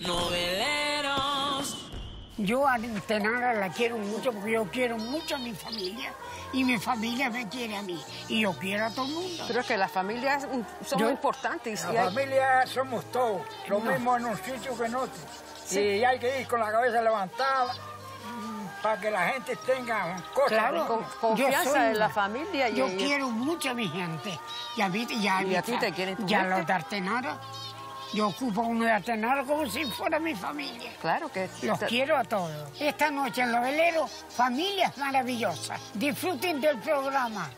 Noveleros. Yo a Tenara la quiero mucho porque yo quiero mucho a mi familia y mi familia me quiere a mí y yo quiero a todo el mundo. Pero es que las familias mm, son Yo- muy importantes. y La hay- familia somos todos, lo mismo en un sitio que en otro. Y hay que ir con la cabeza levantada mm, para que la gente tenga cosas. Claro, con- yo confianza soy- en la familia y- Yo y- quiero mucho a mi gente. Y a, mí, y a, Y mi a ti te quieren Y a los de Artenara. Yo ocupo uno de Artenara como si fuera mi familia. Claro que... Los quiero a todos. Esta noche en Los Veleros, familias maravillosas. Disfruten del programa.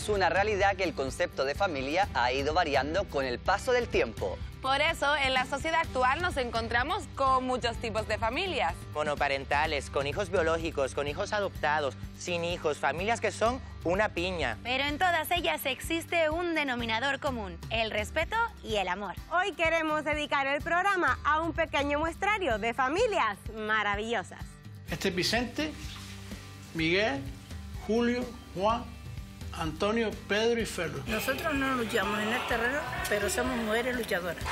Es una realidad que el concepto de familia ha ido variando con el paso del tiempo. Por eso, en la sociedad actual nos encontramos con muchos tipos de familias. monoparentales, con hijos biológicos, con hijos adoptados, sin hijos, familias que son una piña. Pero en todas ellas existe un denominador común, el respeto y el amor. Hoy queremos dedicar el programa a un pequeño muestrario de familias maravillosas. Este es Vicente, Miguel, Julio, Juan, Antonio, Pedro y Felo. Nosotros no luchamos en el terreno, pero somos mujeres luchadoras.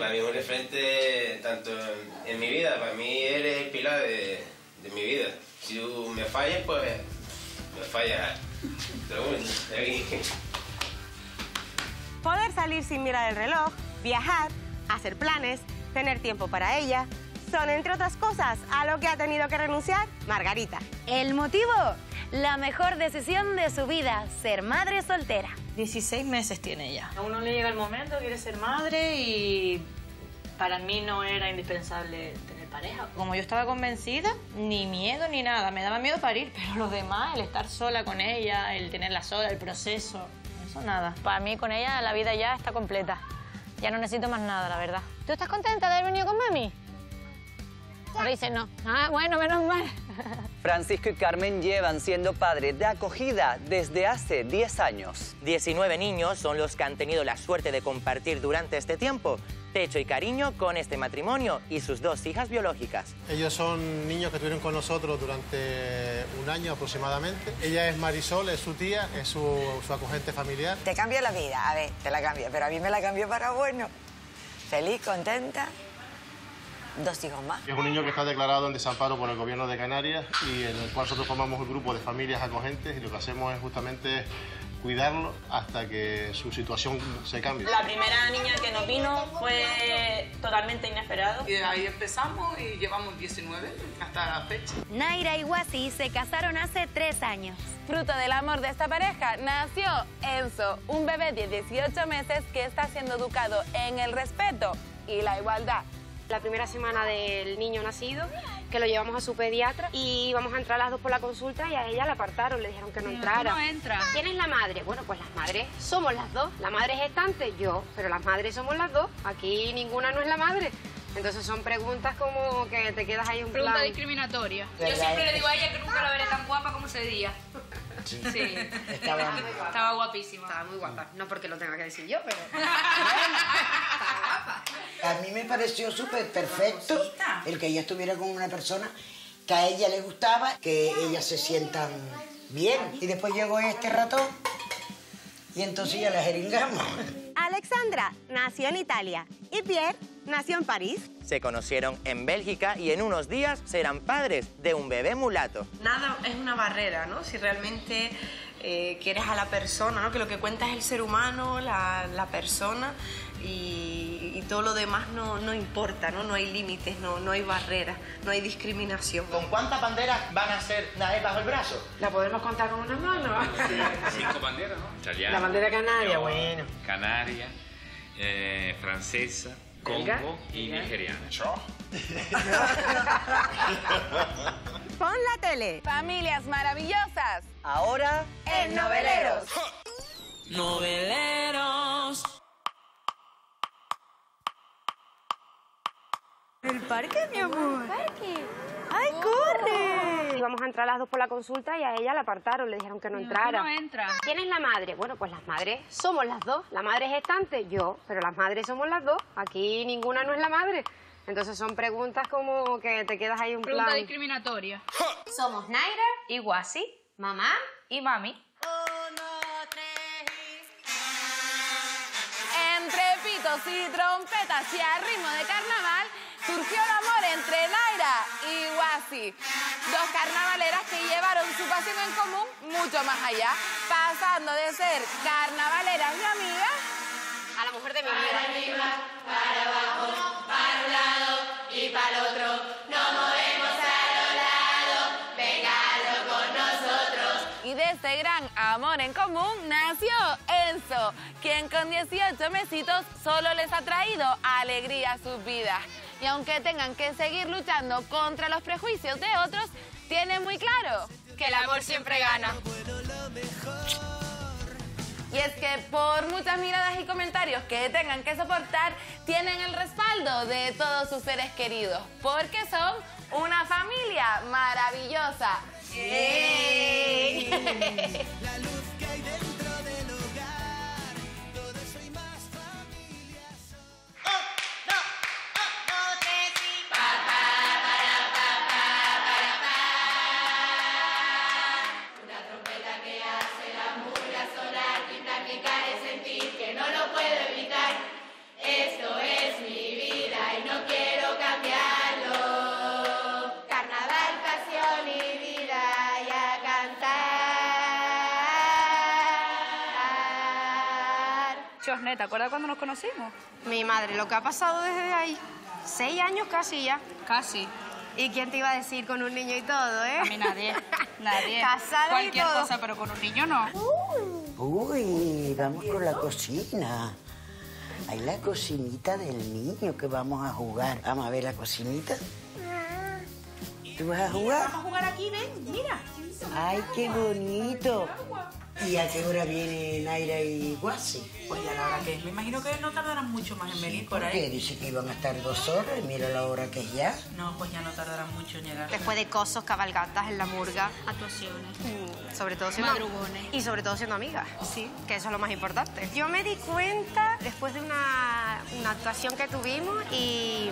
La mejor referente tanto en, en mi vida, para mí eres el pilar de, de mi vida. Si tú me fallas, pues me fallas. Pero bueno, aquí. Poder salir sin mirar el reloj, viajar, hacer planes, tener tiempo para ella, son entre otras cosas a lo que ha tenido que renunciar Margarita. ¿El motivo? La mejor decisión de su vida, ser madre soltera. 16 meses tiene ella. A uno le llega el momento, quiere ser madre y para mí no era indispensable tener pareja. Como yo estaba convencida, ni miedo ni nada. Me daba miedo parir, pero lo demás, el estar sola con ella, el tenerla sola, el proceso, eso nada. Para mí con ella la vida ya está completa. Ya no necesito más nada, la verdad. ¿Tú estás contenta de haber venido con mami? Ahora dice no. Ah, bueno, menos mal. Francisco y Carmen llevan siendo padres de acogida desde hace 10 años. 19 niños son los que han tenido la suerte de compartir durante este tiempo techo y cariño con este matrimonio y sus dos hijas biológicas. Ellos son niños que estuvieron con nosotros durante un año aproximadamente. Ella es Marisol, es su tía, es su, su acogente familiar. Te cambia la vida, a ver, te la cambia, pero a mí me la cambió para bueno. Feliz, contenta, dos hijos más. Es un niño que está declarado en desamparo por el gobierno de Canarias y en el cual nosotros formamos un grupo de familias acogentes y lo que hacemos es justamente cuidarlo hasta que su situación se cambie. La primera niña que nos vino fue totalmente inesperado. Y ahí empezamos y llevamos 19 hasta la fecha. Naira y Wasi se casaron hace tres años. Fruto del amor de esta pareja nació Enzo, un bebé de 18 meses que está siendo educado en el respeto y la igualdad. La primera semana del niño nacido, que lo llevamos a su pediatra y íbamos a entrar las dos por la consulta y a ella la apartaron, le dijeron que no entrara. no entras. ¿Quién es la madre? Bueno, pues las madres somos las dos. La madre gestante, yo, pero las madres somos las dos. Aquí ninguna no es la madre. Entonces son preguntas como que te quedas ahí un Pregunta plan... discriminatoria. Yo Yo siempre le digo a ella que nunca la veré tan guapa como ese día. Sí. Estaba, Estaba guapísima. Estaba muy guapa. No porque lo tenga que decir yo, pero... A mí me pareció súper perfecto el que ella estuviera con una persona que a ella le gustaba, que ellas se sientan bien. Y después llegó este ratón y entonces ya la jeringamos. Alexandra nació en Italia y Pierre nació en París. Se conocieron en Bélgica y en unos días serán padres de un bebé mulato. Nada es una barrera, ¿no? Si realmente eh, quieres a la persona, ¿no? Que lo que cuenta es el ser humano, la, la persona y, y todo lo demás no, no importa, ¿no? No hay límites, no, no hay barreras, no hay discriminación. ¿Con cuántas banderas van a ser naves bajo el brazo? ¿La podemos contar con una mano? Cinco banderas, ¿no? Italiana. La bandera canaria, bueno. Canaria, eh, francesa. Congo y nigeriana. Pon la tele. Familias maravillosas. Ahora en Noveleros. Noveleros. El parque, mi amor? parque? ¡Ay, corre! Íbamos a entrar las dos por la consulta y a ella la apartaron, le dijeron que no entrara. no entra. ¿Quién es la madre? Bueno, pues las madres somos las dos. La madre es estante, yo, pero las madres somos las dos. Aquí ninguna no es la madre. Entonces son preguntas como que te quedas ahí un Pregunta plan... discriminatoria. Somos Naira y Wasi, mamá y mami. Entre pitos y trompetas y a ritmo de carnaval, surgió el amor entre Naira y Wasi. Dos carnavaleras que llevaron su pasión en común mucho más allá, pasando de ser carnavaleras y amigas a la mujer de mi vida. para abajo, para un lado y para el otro. Nos movemos a los lados, con nosotros. Y de este gran amor en común nació Enzo, quien con 18 mesitos solo les ha traído alegría a sus vidas. Y aunque tengan que seguir luchando contra los prejuicios de otros, tienen muy claro que el amor siempre gana. Y es que por muchas miradas y comentarios que tengan que soportar, tienen el respaldo de todos sus seres queridos, porque son una familia maravillosa. La ¿te acuerdas cuando nos conocimos? Mi madre, lo que ha pasado desde ahí. Seis años casi ya. Casi. ¿Y quién te iba a decir con un niño y todo, eh? A mí nadie. Nadie. Casada Cualquier y todo. cosa, pero con un niño no. Uy, vamos con la cocina. Hay la cocinita del niño que vamos a jugar. Vamos a ver la cocinita. ¿Tú vas a jugar? Vamos a jugar aquí, ven, mira. ¡Ay, qué bonito! ¿Y a qué hora viene Naira y Guasi? Pues ya la hora que es. Me imagino que no tardarán mucho más en venir por ahí. dice que iban a estar dos horas y mira la hora que es ya. No, pues ya no tardarán mucho en llegar. Después de cosos, cabalgatas en la murga. Actuaciones. Mm, Sobre todo siendo... Madrugones. Y sobre todo siendo amigas. Sí. Que eso es lo más importante. Yo me di cuenta después de una, una actuación que tuvimos y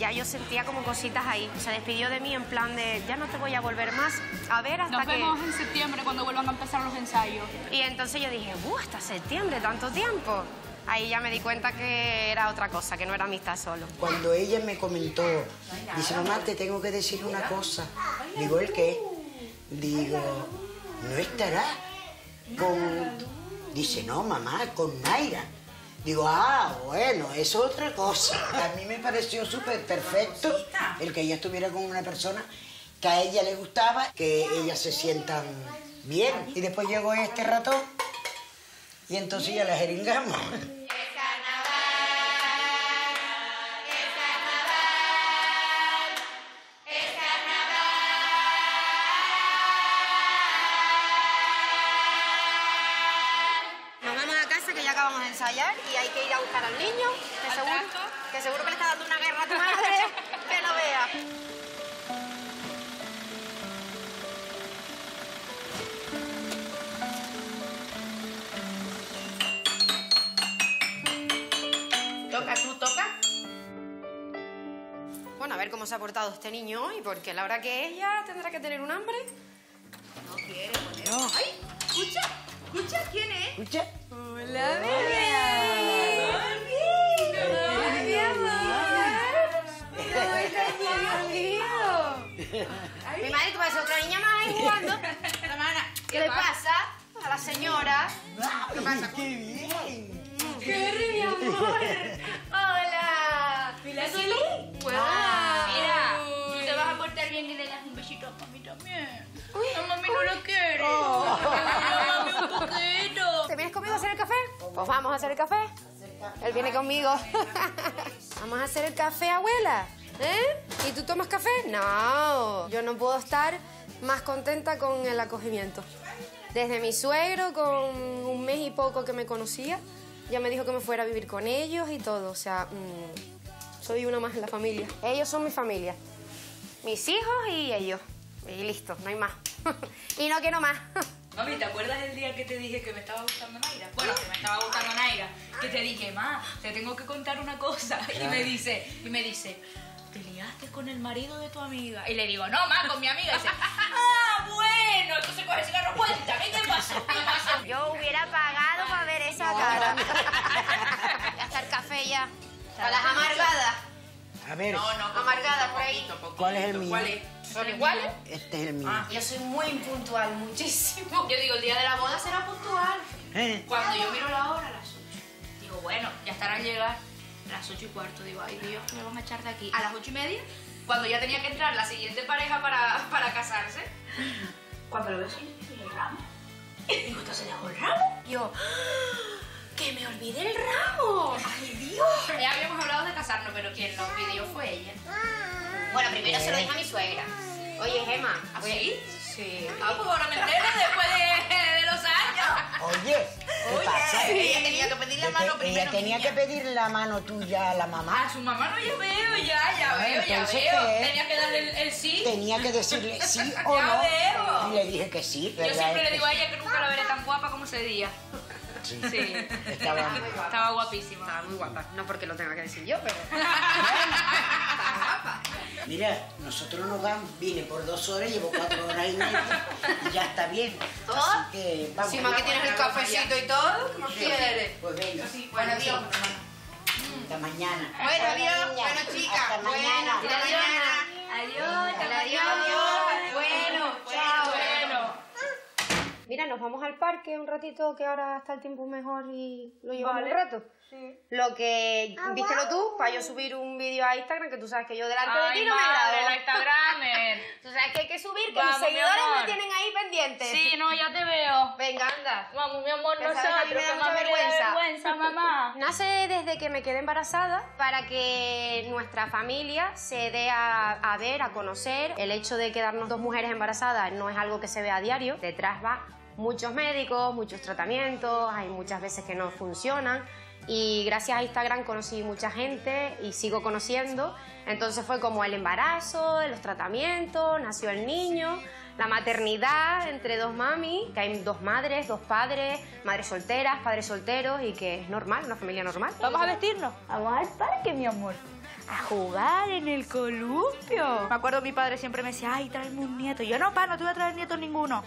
ya yo sentía como cositas ahí. Se despidió de mí en plan de ya no te voy a volver más a ver hasta Nos que... vemos en septiembre cuando vuelvan a empezar los ensayos. Y entonces yo dije, ¡uh, hasta septiembre, tanto tiempo! Ahí ya me di cuenta que era otra cosa, que no era amistad solo. Cuando ella me comentó, dice, mamá, te tengo que decir una cosa. Digo, ¿el qué? Digo, ¿no estará con...? Dice, no, mamá, con Naira. Digo, ah, bueno, es otra cosa. A mí me pareció súper perfecto el que ella estuviera con una persona que a ella le gustaba, que ellas se sientan bien. Y después llegó este ratón y entonces ya la jeringamos. Nos vamos a casa que ya acabamos de ensayar y hay que ir a buscar al niño, que seguro, que seguro que le está dando una guerra a tu madre, se ha portado este niño hoy, porque la hora que ella tendrá que tener un hambre. No quiere poner. ¡Ay! Escucha, escucha, ¿quién es? Escucha. Hola, bebé. Hola, mi amor. Mi madre, que parece otra niña más ahí jugando. Hermana, ¿Qué le pasa a la señora? ¿Qué pasa? ¡Qué bien! ¡Qué mi amor! Pues vamos a hacer el café. Él viene conmigo. vamos a hacer el café, abuela. ¿Eh? ¿Y tú tomas café? No. Yo no puedo estar más contenta con el acogimiento. Desde mi suegro, con un mes y poco que me conocía, ya me dijo que me fuera a vivir con ellos y todo. O sea, mm, soy una más en la familia. Ellos son mi familia. Mis hijos y ellos. Y listo, no hay más. Y no quiero más. Mami, ¿te acuerdas el día que te dije que me estaba gustando Naira? Bueno, que me estaba gustando Naira. Que te dije, ma, te tengo que contar una cosa. Y me dice, y me dice, te liaste con el marido de tu amiga. Y le digo, no, ma, con mi amiga. Y dice, ah, bueno, entonces coge el cigarro, cuéntame, ¿qué pasó? ¿Qué pasó? Yo hubiera pagado para ver esa cara. ya está el café ya. A las amargadas. Ver, No, no, amargadas por ahí. ¿cuál es el mío? ¿Cuál es? ¿Son iguales? Este es el mío. Ah, yo soy muy impuntual, muchísimo. Yo digo, el día de la boda será puntual. ¿Eh? Cuando yo miro la hora, a las 8. Digo, bueno, ya estarán llegar las 8 y cuarto. Digo, ay Dios, me van a echar de aquí. A las 8 y media, cuando ya tenía que entrar la siguiente pareja para, para casarse, cuando lo veo así, digo, ¿el ramo? Digo, ¿esto se dejó el ramo? Yo, ¡ah! ¡Que me olvidé el ramo! ¡Ay Dios! Ya habíamos hablado de casarnos, pero quien lo pidió fue ella. Bueno, primero se lo dije a mi suegra. Oye, Gemma. ¿Ah, sí? Sí. Ah, pues ahora me entero después de, de los años. Oye, ¿qué pasa? ella tenía que pedir la mano te- primero, Ella tenía niña. que pedir la mano tuya a la mamá. A su mamá no ya veo, ya, ya Ah, veo, ya veo. Tenía que darle el, el sí. Tenía que decirle sí o Ya no. veo. Y le dije que sí, Yo siempre le digo a ella que nunca la veré tan guapa como ese día. Sí. Sí. Estaba- Estaba guapísima. Estaba muy guapa. No porque lo tenga que decir yo, pero. Mira, nosotros nos dan, vine por dos horas, llevo cuatro horas y media y ya está bien. Así que vamos. Encima que tienes el cafecito y todo, ¿qué más Sí. quieres? Pues venga. Bueno, adiós. Hasta mañana. Bueno, adiós. Bueno, chicas. Hasta Bueno, mañana. hasta mañana. Adiós, hasta Adiós. mañana. Bueno, chao. Bueno. Mira, nos vamos al parque un ratito, que ahora está el tiempo mejor y lo llevamos Vale. un rato. Lo que, vístelo tú, para yo subir un vídeo a Instagram, que tú sabes que yo delante de Ay, ti no me madre, grabo. la Instagramer. Tú sabes que hay que subir, que Vamos, mis mi seguidores me tienen ahí pendientes. Sí, no, ya te veo. Venga, anda. Vamos, mi amor, Que sabes que a mí me da mucha vergüenza. vergüenza, mamá. Nace desde que me quedé embarazada para que nuestra familia se dé a, a ver, a conocer. El hecho de quedarnos dos mujeres embarazadas no es algo que se ve a diario. Detrás va muchos médicos, muchos tratamientos, hay muchas veces que no funcionan. Y gracias a Instagram conocí mucha gente y sigo conociendo. Entonces fue como el embarazo, los tratamientos, nació el niño, la maternidad entre dos mami, que hay dos madres, dos padres, madres solteras, padres solteros y que es normal, una familia normal. Vamos a vestirnos. Vamos al parque, mi amor. A jugar en el columpio. Me acuerdo mi padre siempre me decía, ay, tráeme un nieto. Y yo, no, pa, no te voy a traer nietos ninguno.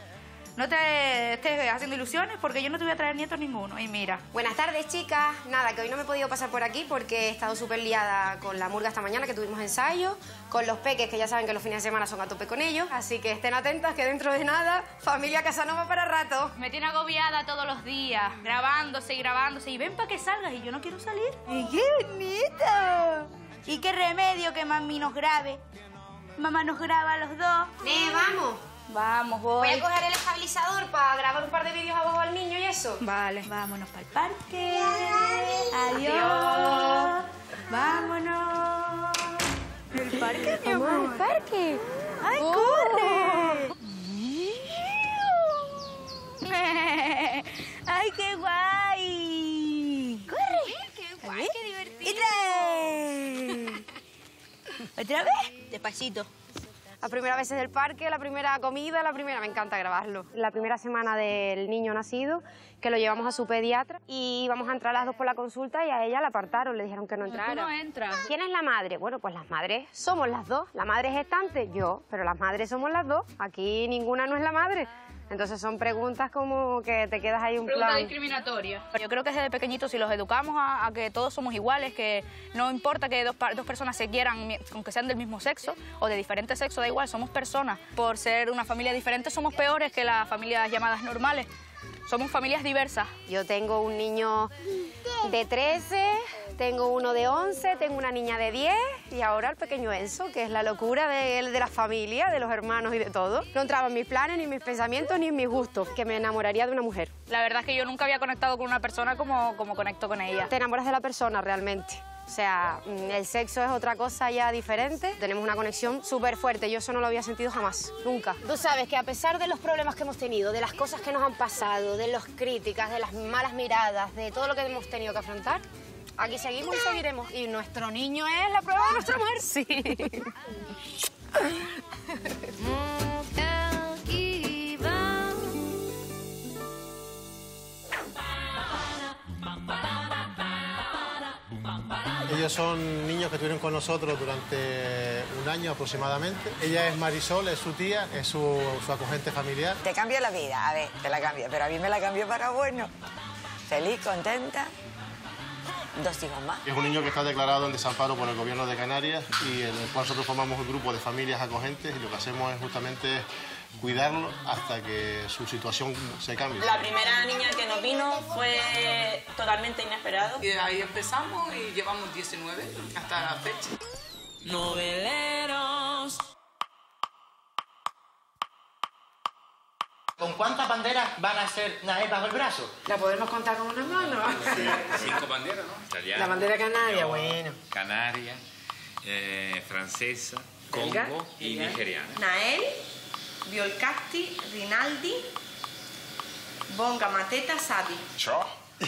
No te estés haciendo ilusiones porque yo no te voy a traer nietos ninguno. Y mira. Buenas tardes, chicas. Nada, que hoy no me he podido pasar por aquí porque he estado súper liada con la murga esta mañana que tuvimos ensayo, con los peques, que ya saben que los fines de semana son a tope con ellos. Así que estén atentas que dentro de nada, familia Casanova para rato. Me tiene agobiada todos los días, grabándose y grabándose. Y ven para que salgas y yo no quiero salir. ¡Y qué bonito! ¿Y qué remedio que mami nos grabe? Mamá nos graba a los dos. Eh, vamos. Vamos, Voy voy. a coger el estabilizador para grabar un par de vídeos abajo al niño y eso. Vale, vámonos para el parque. Adiós. Vámonos. El parque, mi Vamos amor. al parque. ¡Ay, Oh. corre! ¡Ay, qué guay! ¡Corre! ¡Qué guay, qué divertido! ¿Otra vez? Despacito. La primera vez del parque, la primera comida, la primera... Me encanta grabarlo. La primera semana del niño nacido, que lo llevamos a su pediatra y íbamos a entrar las dos por la consulta y a ella la apartaron, le dijeron que no entrara. no entras. ¿Quién es la madre? Bueno, pues las madres somos las dos. La madre es gestante, yo, pero las madres somos las dos. Aquí ninguna no es la madre. Entonces son preguntas como que te quedas ahí un Pregunta plan... discriminatoria. Yo creo que desde pequeñitos si los educamos a, a que todos somos iguales, que no importa que dos, par- dos personas se quieran, aunque sean del mismo sexo o de diferente sexo, da igual, somos personas. Por ser una familia diferente somos peores que las familias llamadas normales. Somos familias diversas. Yo tengo un niño de 13, tengo uno de 11, tengo una niña de 10 y ahora el pequeño Enzo, que es la locura de, de la familia, de los hermanos y de todo. No entraba en mis planes, ni en mis pensamientos, ni en mis gustos, que me enamoraría de una mujer. La verdad es que yo nunca había conectado con una persona como, como conecto con ella. Te enamoras de la persona realmente. O sea, mm, el sexo es otra cosa ya diferente. Tenemos una conexión súper fuerte. Yo eso no lo había sentido jamás, nunca. Tú sabes que a pesar de los problemas que hemos tenido, de las cosas que nos han pasado, de las críticas, de las malas miradas, de todo lo que hemos tenido que afrontar, Aquí seguimos y seguiremos. Y nuestro niño es la prueba de nuestro amor. Sí. Ellos son niños que estuvieron con nosotros durante un año aproximadamente. Ella es Marisol, es su tía, es su, su acogente familiar. Te cambia la vida, a ver, te la cambia, pero a mí me la cambió para bueno. Feliz, contenta, dos hijos más. Es un niño que está declarado en desamparo por el gobierno de Canarias y en el cual nosotros formamos un grupo de familias acogentes y lo que hacemos es justamente cuidarlo hasta que su situación se cambie. La primera niña que nos vino fue totalmente inesperado. Y ahí empezamos y llevamos 19 hasta la fecha. Noveleros. ¿Con cuántas banderas van a ser Nael bajo el brazo? La podemos contar con una mano. Cinco banderas, ¿no? Italiana, La bandera canaria, bueno. Canaria, eh, francesa, Congo y nigeriana. Nael, Violcasti, Rinaldi, Bonga Mateta, Sadi.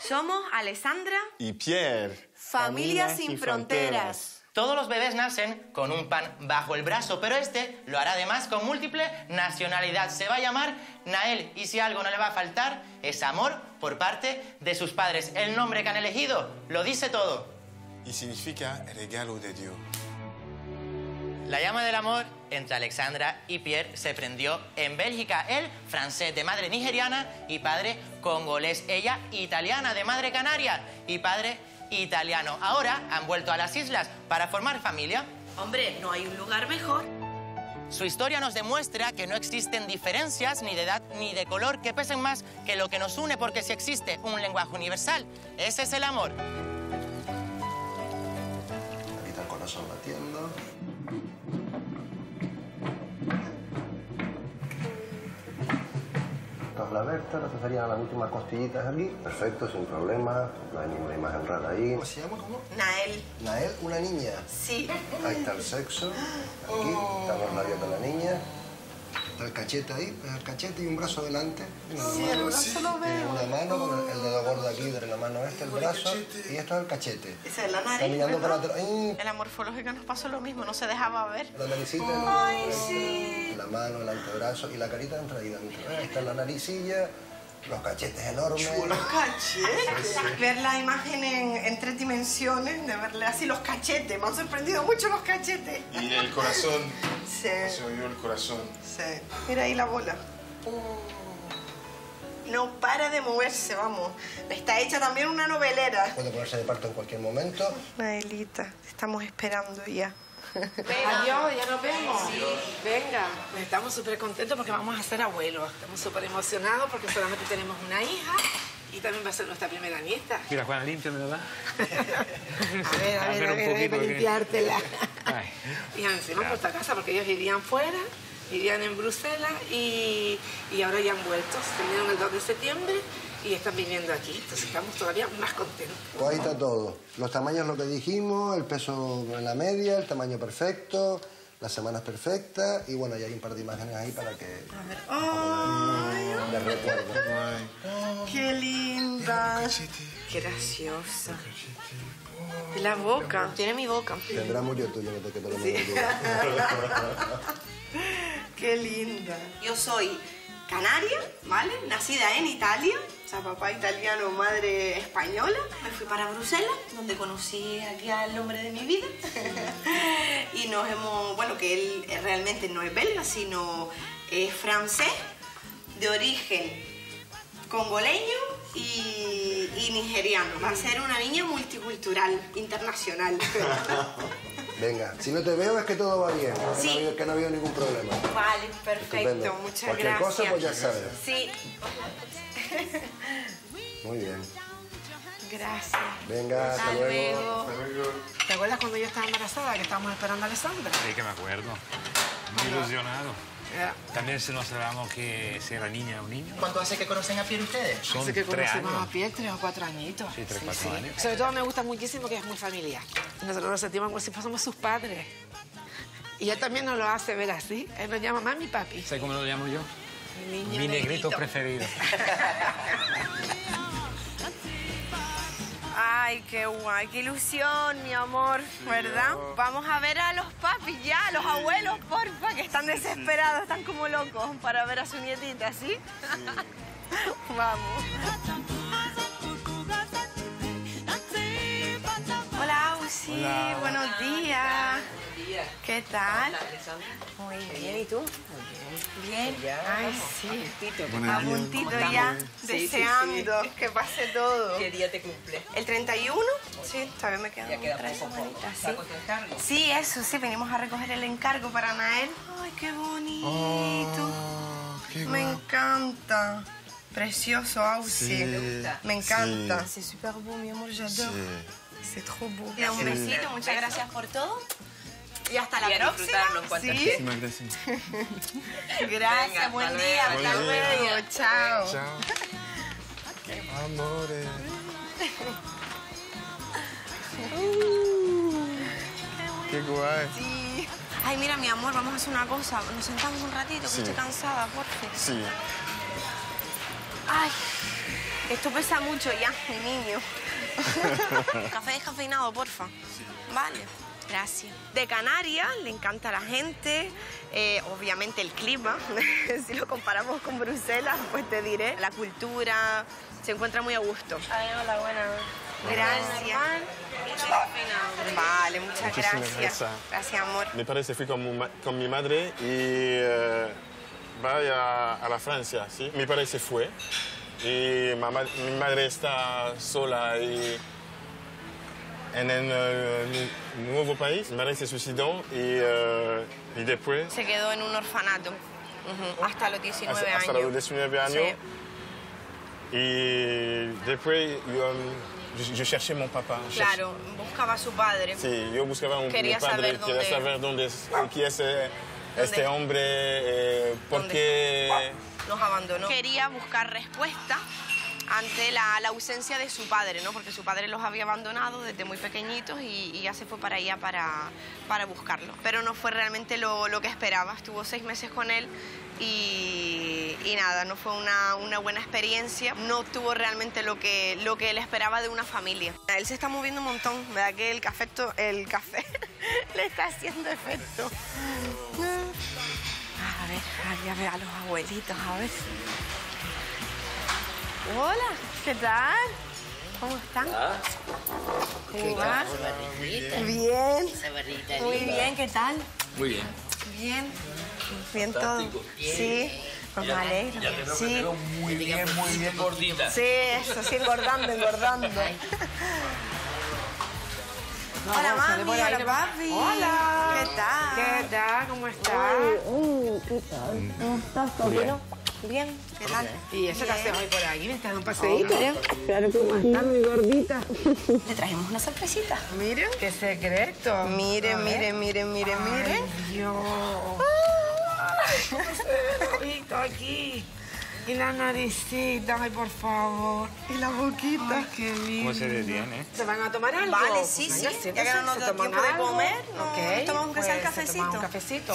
Somos Alessandra, Y Pierre. Familia sin fronteras. Todos los bebés nacen con un pan bajo el brazo, pero este lo hará además con múltiple nacionalidad. Se va a llamar Nael y si algo no le va a faltar es amor por parte de sus padres. El nombre que han elegido lo dice todo. Y significa regalo de Dios. La llama del amor entre Alexandra y Pierre se prendió en Bélgica. Él, francés de madre nigeriana y padre congolés. Ella, italiana de madre canaria y padre italiano. Ahora han vuelto a las islas para formar familia. Hombre, no hay un lugar mejor. Su historia nos demuestra que no existen diferencias ni de edad ni de color que pesen más que lo que nos une porque si existe un lenguaje universal, ese es el amor. Aquí. Es la vértebra, estas serían las últimas costillitas aquí. Perfecto, sin problema. No hay ninguna imagen rara ahí. ¿Cómo se llama? ¿Cómo? Nael. Nael, una niña. Sí. Ahí está el sexo. Aquí están los labios de la niña. Está el cachete ahí, el cachete y un brazo delante. Una Sí, mano. el brazo lo Tiene veo. Una mano con el, dedo gordo aquí de la mano esta, el brazo. Y esto es el cachete. Esa es la nariz. Caminando para atrás. En la morfológica nos pasó lo mismo, no se dejaba ver. La naricita, Ay, sí. La mano, el antebrazo y la carita entra ahí dentro. Ahí está la naricilla, los cachetes enormes. Los cachetes. Ver la imagen en, en tres dimensiones, de verle así los cachetes. Me han sorprendido mucho los cachetes. Y el corazón. Sí. Se oyó el corazón. Sí. Mira ahí la bola. No para de moverse, vamos. Está hecha también una novelera. Puede ponerse de parto en cualquier momento. Naelita, te estamos esperando ya. Adiós, ya nos vemos. Venga. Estamos súper contentos porque vamos a ser abuelos. Estamos súper emocionados porque solamente tenemos una hija y también va a ser nuestra primera nieta. Mira, Juana, límpiame, ¿verdad? A ver, a A ver, ver a ver, a limpiártela. Ay. Y encima por esta casa porque ellos vivían fuera, vivían en Bruselas y, y ahora ya han vuelto. Se vinieron el 2 de septiembre y están viviendo aquí. Entonces estamos todavía más contentos. Pues ahí está todo. Los tamaños lo que dijimos, el peso en la media, el tamaño perfecto, las semanas perfectas y bueno, ya hay un par de imágenes ahí para que de recuerdo. ¡Qué linda! ¡Qué graciosa! Y la boca. Tiene mi boca. Tendrá mucho tuyo, no te quedo lo Sí. mismo. ¡Qué linda! Yo soy canaria, ¿vale? Nacida en Italia, papá italiano, madre española. Me fui para Bruselas, donde conocí aquí al hombre de mi vida. y nos hemos, bueno, que él realmente no es belga, sino es francés, de origen congoleño y, y nigeriano. Va a ser una niña multicultural, internacional. Venga, si no te veo es que todo va bien, que no ha Sí. habido- que no ha habido ningún problema. Vale, perfecto, Estupendo. muchas Cualquier gracias. cosa, pues ya sabes. Sí. Muy bien. Gracias. Venga, hasta, Hasta luego. luego. ¿Te acuerdas cuando yo estaba embarazada que estábamos esperando a Alessandra? Sí, que me acuerdo. Muy ilusionado. También se nos sabíamos que si era niña o niño. ¿Cuánto hace que conocen a Pierre ustedes? Son que tres conocemos años. a Pierre tres o cuatro añitos. Sí, tres, cuatro años. Sobre todo me gusta muchísimo que es muy familiar. Nosotros nos sentimos como si fuésemos sus padres. Y él también nos lo hace ver así. Él nos llama mami y papi. ¿Sabes cómo lo llamo yo? Mi niño Mi negrito negrito. preferido. Ay, qué guay, qué ilusión, mi amor, ¿verdad? Vamos a ver a los papis ya, a los abuelos, porfa, que están desesperados, están como locos para ver a su nietita, ¿sí? Vamos. Hola, Ausi, Hola. buenos días. ¿Qué tal? Muy bien, ¿y tú? Bien. Ay, sí. A puntito ¿Cómo ya? Ah, deseando que pase todo. ¿Qué día te cumple? ¿El 31? Sí, todavía me quedan tres semanitas, sí. Sí, eso, sí, venimos a recoger el encargo para Nael. Ay, qué bonito. Oh, qué me encanta. Precioso, Ausi. Sí, ¿Te gusta? Me encanta. sí. C'est super beau, mi amor, j'adore. Sí. C'est trop beau. Un besito, muchas gracias por todo. Y hasta la Y a próxima. ¿sí? Muchísimas gracias. Gracias, Venga, buen día. Hasta luego. Chao. Chao. Amores. Qué guay. Sí. Ay, mira, mi amor, vamos a hacer una cosa. Nos sentamos un ratito, que Sí. estoy cansada, por favor. Sí. Ay, esto pesa mucho ya, mi niño. Café descafeinado, porfa. Vale. Gracias. De Canarias le encanta a la gente, eh, obviamente el clima, si lo comparamos con Bruselas, pues te diré, la cultura, se encuentra muy a gusto. Ay, hola, buena. Gracias. Vale, muchas Muchísimas gracias. gracias. Gracias, amor. Mi padre se fue con, con mi madre y eh, va a, a la Francia, ¿sí? Mi padre se fue y mamá- mi madre está sola y en el nu- nuevo país. Mi madre se suicidó y, eh, y después, Se quedó en un orfanato Ujú, hasta los 19 hasta, años. hasta los 19 años. Y después yo, yo, yo cherché mon papá. Sí, claro, buscaba a su padre. Sí, yo buscaba un Quería mi padre, saber quería dónde- saber dónde es, quién es eh, este hombre, eh, por qué... nos abandonó. Quería buscar respuesta ante la, la ausencia de su padre, ¿no? Porque su padre los había abandonado desde muy pequeñitos y, ya se fue para allá para, para buscarlo. Pero no fue realmente lo, lo que esperaba. Estuvo seis meses con él y, nada, no fue una, una buena experiencia. No obtuvo realmente lo que, lo que él esperaba de una familia. Él se está moviendo un montón, ¿verdad? Que el café, el café le está haciendo efecto. A ver, a ver a los abuelitos, a ver. Hola, ¿qué tal? ¿Cómo están? ¿Cómo va? Bien. Muy bien, ¿qué tal? Muy bien. Bien. Bien todo. Sí. Pues me alegro. Sí. muy bien, muy bien gordita. Sí, eso, sí, engordando, engordando. Hola, mami, hola, papi. Hola. ¿Qué tal? ¿Qué tal? ¿Cómo estás? ¿Qué tal? ¿Cómo estás, sobrino? Bien, ¿qué tal? ¿Y eso que Bien. haces hoy por ahí? ¿Me estás dando un paseíto? Claro, ¿cómo estás, mi gordita? Le trajimos una sorpresita. Miren. Qué secreto. Miren, miren, miren, miren, miren. Ay, Dios. ¿Cómo se ve el ojito aquí? Y la naricita, ay, por favor. Y la boquita. Ay, qué lindo. ¿Cómo se detiene? ¿Se van a tomar algo? Vale, sí, sí. Venga, Ya que no nos da tiempo de comer, nos- Ok, nos tomamos pues, se cafecito. un cafecito.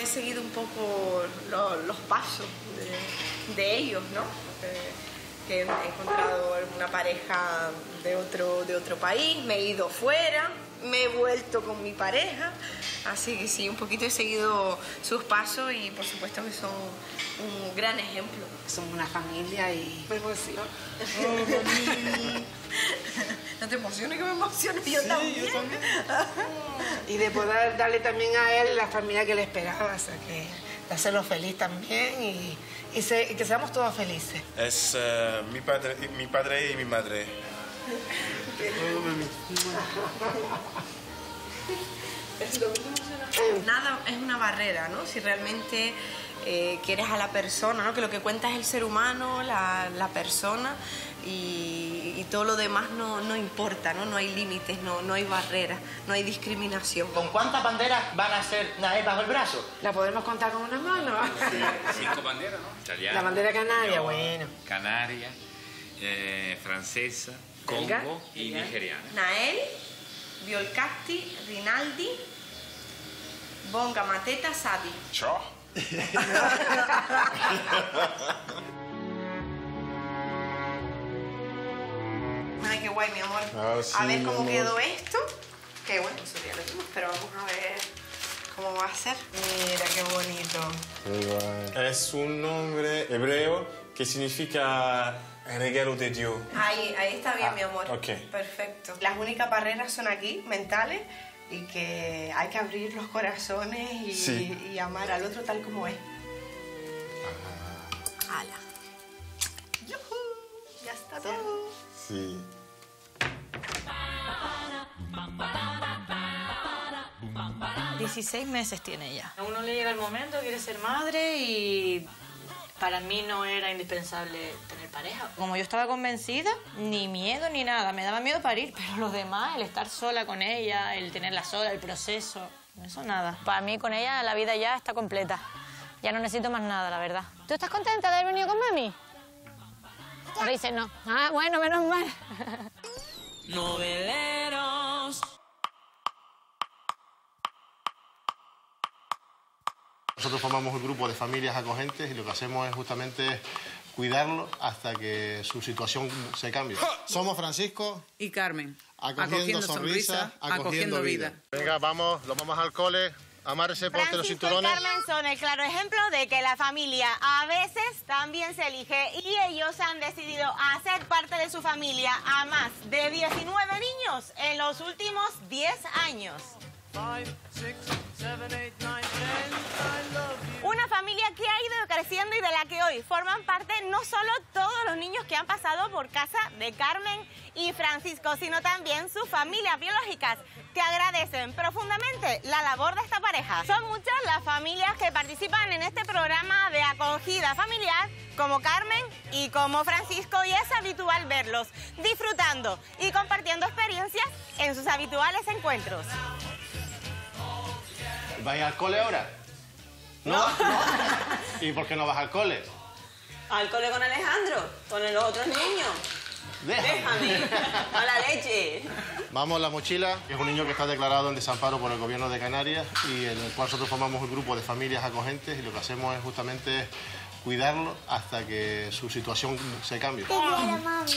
He seguido un poco lo- los pasos de, de ellos, ¿no? Eh, que he encontrado una pareja de otro, de otro país, me he ido fuera, me he vuelto con mi pareja, así que sí, un poquito he seguido sus pasos y por supuesto que son un gran ejemplo. Somos una familia y me emociona. no te emociones que me emocione yo Sí, también. yo también. Y de poder darle también a él la familia que le esperaba, o sea, que de hacerlo feliz también y, y se- y que seamos todos felices. Es eh, mi, padre, mi padre y mi madre. Nada es una barrera, ¿no? Si realmente eh, quieres a la persona, ¿no? Que lo que cuenta es el ser humano, la, la persona y, y todo lo demás no, no importa, ¿no? No hay límites, no, no hay barreras, no hay discriminación. ¿Con cuántas banderas van a ser Nael bajo el brazo? ¿La podemos contar con una mano? Cinco banderas, ¿no? Italiana. La bandera canaria, bueno. Canaria, eh, francesa, Congo y nigeriana. Nael, Violcatti, Rinaldi, Bonga Mateta, Sabi. Ciao. guay, mi amor. Ah, sí, a ver cómo amor. quedó esto. Que bueno, eso ya lo vimos, pero vamos a ver cómo va a ser. Mira qué bonito. Es un nombre hebreo que significa regalo de Dios. Ahí, ahí está bien, Ah, mi amor. ok. Perfecto. Las únicas barreras son aquí, mentales, y que hay que abrir los corazones y, Sí. y amar al otro tal como es. ¡Hala! ¡Yujú! Ya está todo. Sí. 16 meses tiene ella. A uno le llega el momento, quiere ser madre y para mí no era indispensable tener pareja. Como yo estaba convencida, ni miedo ni nada. Me daba miedo parir, pero los demás, el estar sola con ella, el tenerla sola, el proceso, eso nada. Para mí con ella la vida ya está completa. Ya no necesito más nada, la verdad. ¿Tú estás contenta de haber venido con mami? Ahora dice no. Ah, bueno, menos mal. Noveleros. Nosotros formamos un grupo de familias acogentes y lo que hacemos es justamente cuidarlo hasta que su situación se cambie. Somos Francisco. Y Carmen. Acogiendo, sonrisa, acogiendo, vida. Venga, vamos, los vamos al cole. Amarse, ponte los Francisco y cinturones. Carmen son el claro ejemplo de que la familia a veces también se elige y ellos han decidido hacer parte de su familia a más de 19 niños en los últimos 10 años. Una familia que ha ido creciendo y de la que hoy forman parte no solo todos los niños que han pasado por casa de Carmen y Francisco, sino también sus familias biológicas, que agradecen profundamente la labor de esta pareja. Son muchas las familias que participan en este programa de acogida familiar, como Carmen y como Francisco, y es habitual verlos disfrutando y compartiendo experiencias en sus habituales encuentros. ¿Vais al cole ahora? ¿No? ¿Y por qué no vas al cole? Al cole con Alejandro, con los otros niños. Déjame, a la leche. Vamos, la mochila, que es un niño que está declarado en desamparo por el gobierno de Canarias y en el cual nosotros formamos un grupo de familias acogentes y lo que hacemos es justamente cuidarlo hasta que su situación se cambie.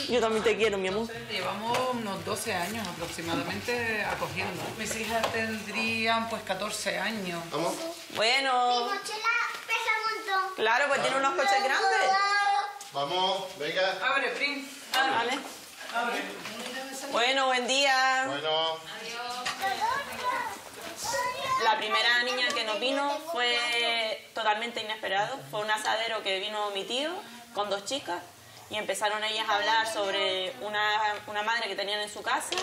Yo también te quiero, mi amor. Llevamos unos 12 años aproximadamente acogiendo. Mis hijas tendrían pues 14 años. ¿Vamos? Bueno. mochila pesa un montón. Claro, pues tiene unos coches grandes. Vamos, venga. Abre, Prim. Vale. Bueno, buen día. Bueno. La primera niña que nos vino fue totalmente inesperado. Fue un asadero que vino mi tío con dos chicas y empezaron ellas a hablar sobre una, una madre que tenían en su casa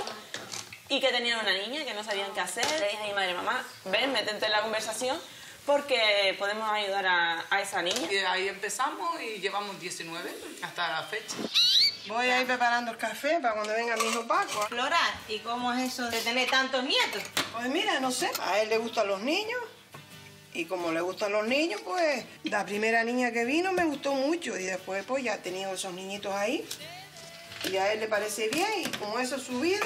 y que tenían una niña que no sabían qué hacer. Le dije a mi madre, mamá, ven, métete en la conversación porque podemos ayudar a, a esa niña. Y ahí empezamos y llevamos 19 hasta la fecha. Voy a ir preparando el café para cuando venga mi hijo Paco. Flora, ¿y cómo es eso de tener tantos nietos? Pues mira, no sé, a él le gustan los niños. Y como le gustan los niños, pues la primera niña que vino me gustó mucho. Y después pues ya ha tenido esos niñitos ahí. Y a él le parece bien. Y como eso es su vida,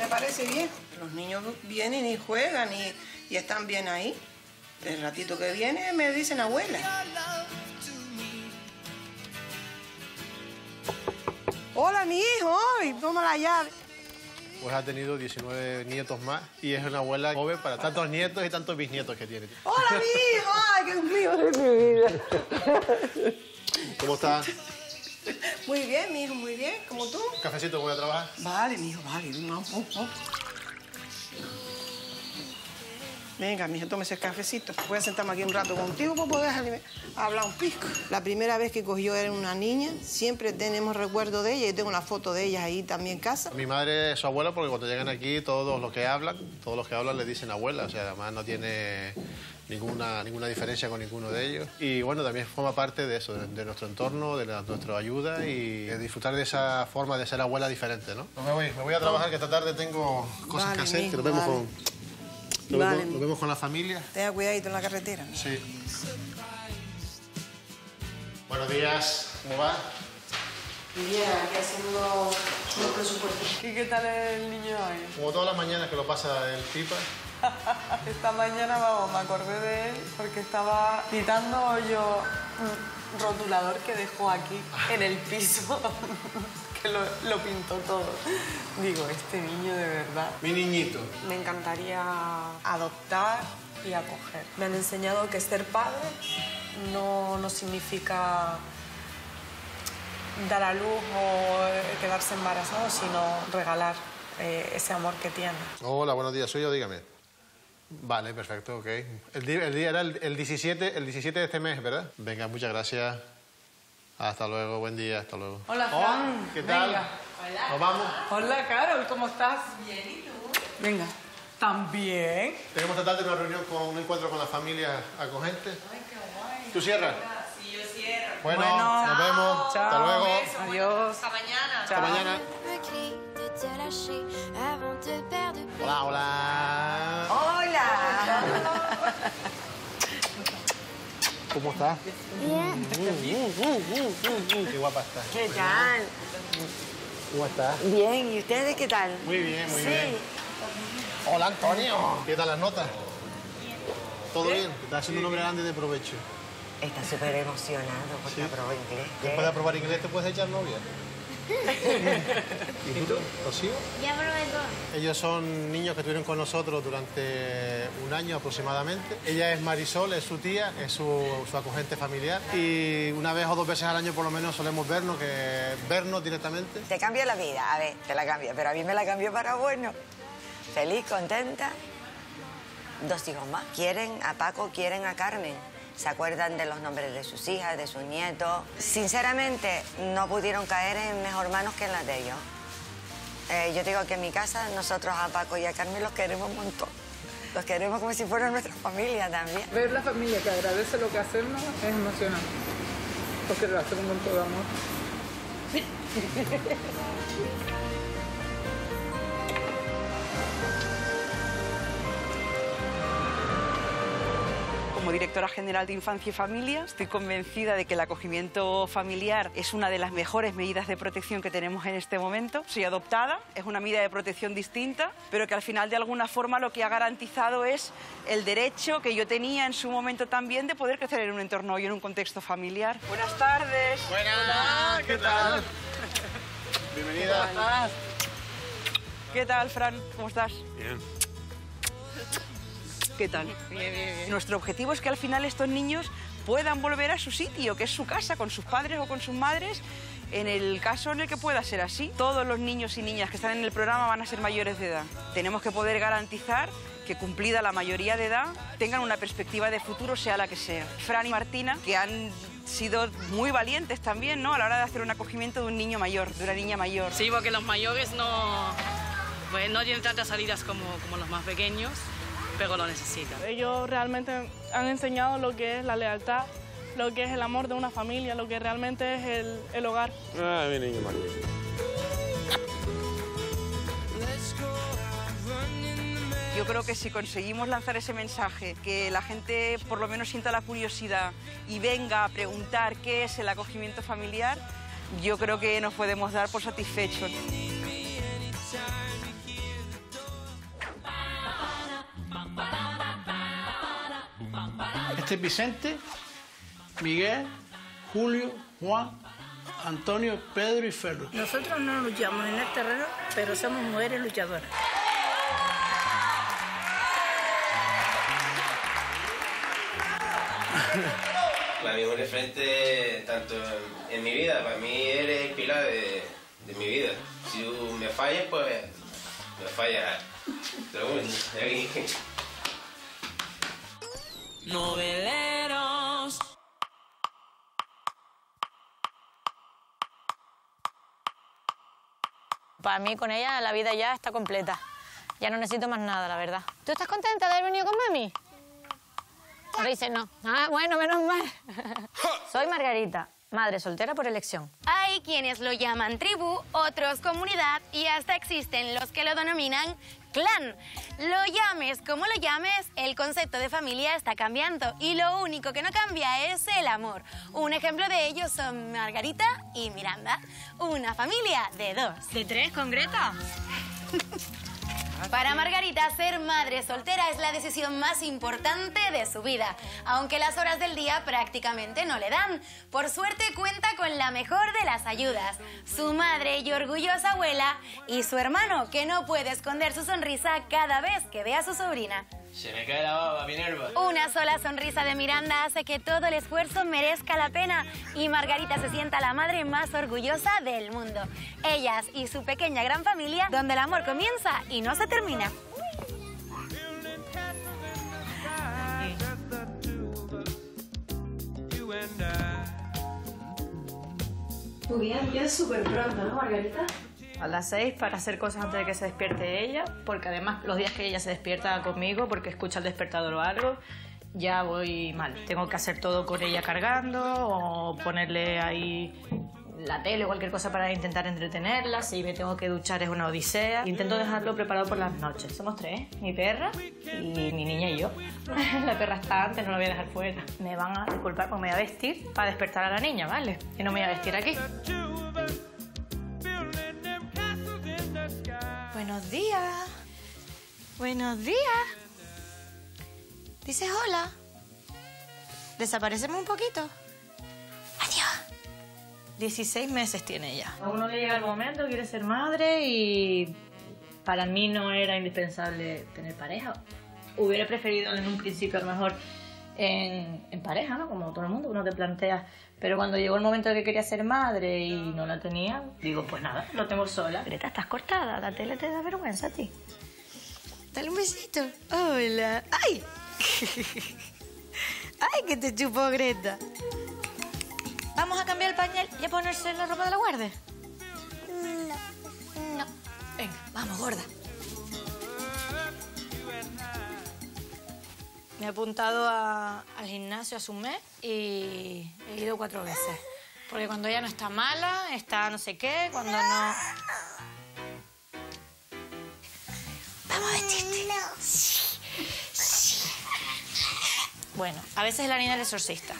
me parece bien. Los niños vienen y juegan y, y están bien ahí. El ratito que viene me dicen abuela. Hola, mi hijo. Ay, toma la llave. Pues ha tenido 19 nietos más y es una abuela joven para tantos nietos y tantos bisnietos que tiene. Hola, mi hijo. Ay, Dios mío de mi vida. ¿Cómo está? Muy bien, mi hijo, muy bien. ¿Como tú? ¿Un cafecito voy a trabajar? Vale, mi hijo, vale. No, no, no. Venga, mijo, tómese el cafecito. Voy a sentarme aquí un rato contigo para poder hablar un pisco. La primera vez que cogió era una niña. Siempre tenemos recuerdo de ella. Yo tengo una foto de ella ahí también en casa. Mi madre es su abuela porque cuando llegan aquí todos los que hablan, todos los que hablan le dicen abuela, o sea, además no tiene ninguna, ninguna diferencia con ninguno de ellos. Y bueno, también forma parte de eso, de, de nuestro entorno, de la- nuestra ayuda y de disfrutar de esa forma de ser abuela diferente, ¿no? Me voy, me voy a trabajar que esta tarde tengo cosas Vale, que hacer, que nos vemos, vale. con, nos, Vale, vemos, nos mijo. vemos con la familia. Tenga cuidadito en la carretera. Sí. Buenos días, ¿cómo va? Bien, aquí haciendo los presupuestos. ¿Y qué tal el niño hoy? Como todas las mañanas que lo pasa el pipa. Esta mañana, vamos, me acordé de él porque estaba quitando yo rotulador que dejó aquí en el piso. que lo, lo pintó todo. Digo, este niño de verdad. Mi niñito. Me encantaría adoptar y acoger. Me han enseñado que ser padre no, no significa dar a luz o eh, quedarse embarazado, sino regalar eh, ese amor que tiene. Hola, buenos días. Soy yo, dígame. Vale, perfecto, ok. El día, el día era el, el 17, el 17 de este mes, ¿verdad? Venga, muchas gracias. Hasta luego, buen día, hasta luego. Hola, Oh, Fran. ¿Qué tal? Venga. ¿Nos vamos? Hola, Carol, ¿cómo estás? Bien, ¿y tú? Venga. ¿También? Tenemos esta tarde una reunión con un encuentro con la familia acogente. ¿Tú cierras? Sí, yo cierro. Bueno, nos vemos. Chao. Hasta luego. Adiós. Hasta mañana. Hasta mañana. Hola, hola. Hola. ¿Cómo estás? Bien. Qué guapa estás. ¿Qué tal? ¿Cómo estás? Bien, ¿y ustedes qué tal? Muy bien, muy sí. bien. Hola, Antonio. ¿Qué tal las notas? ¿Todo bien? Estás haciendo un hombre grande de provecho. Está súper emocionado porque aprobó inglés. Después de aprobar inglés, ¿te puedes echar novia? ¿Y tú, Rocío? Ya probé todo. Ellos son niños que estuvieron con nosotros durante un año aproximadamente. Ella es Marisol, es su tía, es su, su acogente familiar. Y una vez o dos veces al año por lo menos solemos vernos, que vernos directamente. Te cambia la vida, a ver, te la cambia, pero a mí me la cambió para bueno. Feliz, contenta. Dos hijos más. Quieren a Paco, quieren a Carmen. Se acuerdan de los nombres de sus hijas, de sus nietos. Sinceramente, no pudieron caer en mejor manos que en las de ellos. Eh, yo digo que en mi casa nosotros a Paco y a Carmen los queremos un montón. Los queremos como si fueran nuestra familia también. Ver la familia que agradece lo que hacemos es emocionante. Porque lo hacemos con todo amor. Como directora general de Infancia y Familia, estoy convencida de que el acogimiento familiar es una de las mejores medidas de protección que tenemos en este momento. Soy adoptada, es una medida de protección distinta, pero que al final de alguna forma lo que ha garantizado es el derecho que yo tenía en su momento también de poder crecer en un entorno y en un contexto familiar. Buenas tardes. Buenas, ¿qué tal? Bienvenida. ¿Qué tal, Fran? ¿Cómo estás? Bien. ¿Qué tal? Nuestro objetivo es que al final estos niños puedan volver a su sitio, que es su casa, con sus padres o con sus madres, en el caso en el que pueda ser así. Todos los niños y niñas que están en el programa van a ser mayores de edad. Tenemos que poder garantizar que cumplida la mayoría de edad tengan una perspectiva de futuro, sea la que sea. Fran y Martina, que han sido muy valientes también, ¿no? A la hora de hacer un acogimiento de un niño mayor, de una niña mayor. Sí, porque los mayores no, pues, no tienen tantas salidas como, como los más pequeños, pero lo necesitan. Ellos realmente han enseñado lo que es la lealtad, lo que es el amor de una familia, lo que realmente es el, el hogar. Ah, mi niño María. Yo creo que si conseguimos lanzar ese mensaje, que la gente por lo menos sienta la curiosidad y venga a preguntar qué es el acogimiento familiar, yo creo que nos podemos dar por satisfechos. Este es Vicente, Miguel, Julio, Juan, Antonio, Pedro y Felo. Nosotros no luchamos en el terreno, pero somos mujeres luchadoras. La mejor referente tanto en, en mi vida, para mí eres el pilar de, de mi vida. Si tú me fallas, pues me fallas. Pero bueno. Noveleros. Para mí, con ella, la vida ya está completa. Ya no necesito más nada, la verdad. ¿Tú estás contenta de haber venido con mami? Ahora dice no. Ah, bueno, menos mal. Soy Margarita, madre soltera por elección. Hay quienes lo llaman tribu, otros comunidad y hasta existen los que lo denominan clan. Lo llames como lo llames, el concepto de familia está cambiando y lo único que no cambia es el amor. Un ejemplo de ello son Margarita y Miranda, una familia de dos. ¿De tres con Greta? Para Margarita, ser madre soltera es la decisión más importante de su vida, aunque las horas del día prácticamente no le dan. Por suerte cuenta con la mejor de las ayudas, su madre y orgullosa abuela y su hermano, que no puede esconder su sonrisa cada vez que ve a su sobrina. Se me cae la baba, Minerva. Una sola sonrisa de Miranda hace que todo el esfuerzo merezca la pena y Margarita se sienta la madre más orgullosa del mundo. Ellas y su pequeña gran familia, donde el amor comienza y no se termina. Tu día empieza súper pronto, ¿no, Margarita? A las seis para hacer cosas antes de que se despierte ella, porque además los días que ella se despierta conmigo, porque escucha el despertador o algo, ya voy mal. Tengo que hacer todo con ella cargando o ponerle ahí la tele o cualquier cosa para intentar entretenerla. Si me tengo que duchar es una odisea. Intento dejarlo preparado por las noches. Somos tres, mi perra y mi niña y yo. La perra está antes, no la voy a dejar fuera. Me van a disculpar porque me voy a vestir para despertar a la niña, ¿vale? Y no me voy a vestir aquí. Buenos días. Buenos días. Dices hola. Desaparecemos un poquito. Adiós. 16 meses tiene ella. A uno le llega el momento, quiere ser madre y para mí no era indispensable tener pareja. Hubiera preferido en un principio a lo mejor en, en pareja, ¿no? Como todo el mundo, uno te plantea. Pero cuando llegó el momento de que quería ser madre y no la tenía, digo, pues nada, lo tengo sola. Greta, estás cortada. La tele te da vergüenza a ti. Dale un besito. Hola. ¡Ay! ¡Ay, que te chupó Greta! ¿Vamos a cambiar el pañal y a ponerse la ropa de la guardia? No. No. Venga, vamos, gorda. Me he apuntado a- al gimnasio hace un mes y he ido cuatro veces. Porque cuando ella no está mala, está no sé qué, cuando no... Vamos a vestirte. Sí, sí. Bueno, a veces es la niña del exorcista.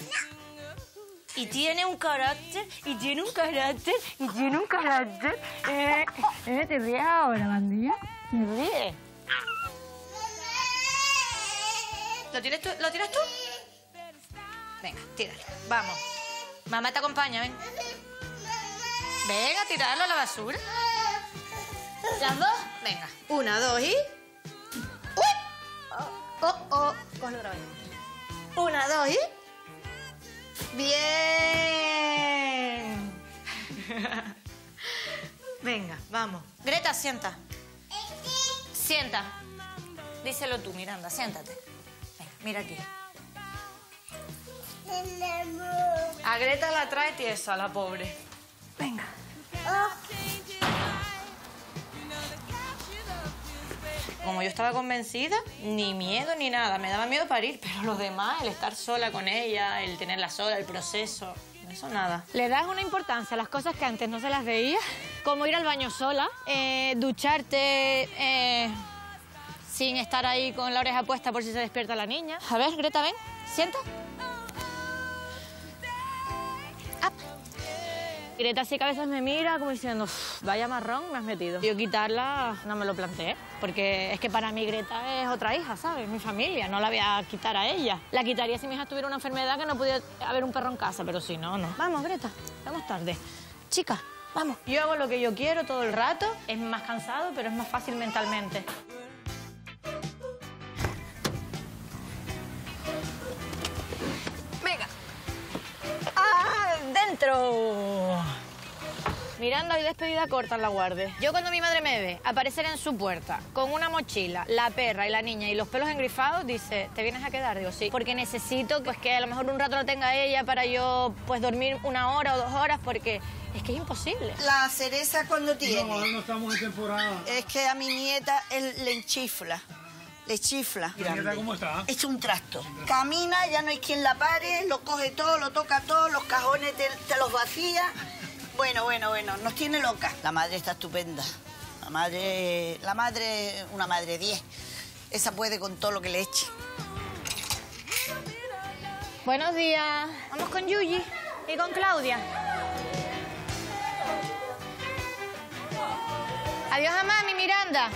Y tiene un carácter, y tiene un carácter, y tiene un carácter. Eh, eh, ¿Te ríes ahora, bandilla? ¿Te ríes? ¿Lo tienes tú? ¿Lo tiras tú? Venga, tíralo. Vamos. Mamá te acompaña, ven. Venga, tirarlo a la basura. ¿Las dos? Venga. Una, dos y... ¡Uy! Oh, oh. Cógelo otra vez. Una, dos y... Bien. Venga, vamos. Greta, sienta. Sienta. Díselo tú, Miranda, siéntate. Mira aquí. A Greta la trae tiesa, la pobre. Venga. Como yo estaba convencida, ni miedo ni nada. Me daba miedo parir, pero lo demás, el estar sola con ella, el tenerla sola, el proceso, eso nada. ¿Le das una importancia a las cosas que antes no se las veía? Como ir al baño sola, eh, ducharte eh, sin estar ahí con la oreja puesta por si se despierta la niña. A ver, Greta, ven, sienta. Greta sí que a veces me mira como diciendo, "Uf, vaya marrón me has metido. Yo quitarla no me lo planteé, porque es que para mí Greta es otra hija, ¿sabes? Mi familia, no la voy a quitar a ella. La quitaría si mi hija tuviera una enfermedad que no pudiera haber un perro en casa, pero si no, no. Vamos, Greta, vamos tarde. Chica, vamos. Yo hago lo que yo quiero todo el rato. Es más cansado, pero es más fácil mentalmente. ¡Ah! ¡Dentro! Miranda, hoy despedida corta en la guardia. Yo cuando mi madre me ve aparecer en su puerta con una mochila, la perra y la niña y los pelos engrifados, dice, ¿te vienes a quedar? Digo, sí. Porque necesito pues que a lo mejor un rato lo tenga ella para yo pues dormir una hora o dos horas porque es que es imposible. La cereza cuando tiene. No, no estamos en temporada. Es que a mi nieta él le enchifla. Le chifla. ¿Y la nieta cómo está? Es un trasto. Camina, ya no hay quien la pare, lo coge todo, lo toca todo, los cajones te, te los vacía. Bueno, bueno, bueno, nos tiene loca. La madre está estupenda. La madre, la madre, una madre 10. Esa puede con todo lo que le eche. Buenos días. Vamos con Yuyi y con Claudia. Adiós a mami, Miranda.